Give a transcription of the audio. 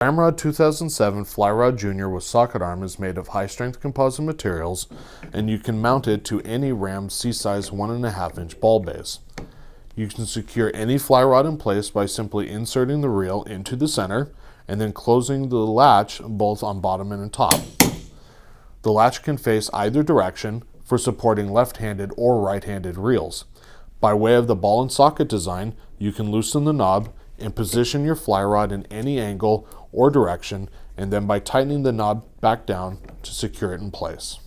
RAM ROD 2007 Flyrod Junior with socket arm is made of high-strength composite materials and you can mount it to any RAM C-size 1.5 inch ball base. You can secure any fly rod in place by simply inserting the reel into the center and then closing the latch both on bottom and top. The latch can face either direction for supporting left-handed or right-handed reels. By way of the ball and socket design, you can loosen the knob and position your fly rod in any angle or direction and then by tightening the knob back down to secure it in place.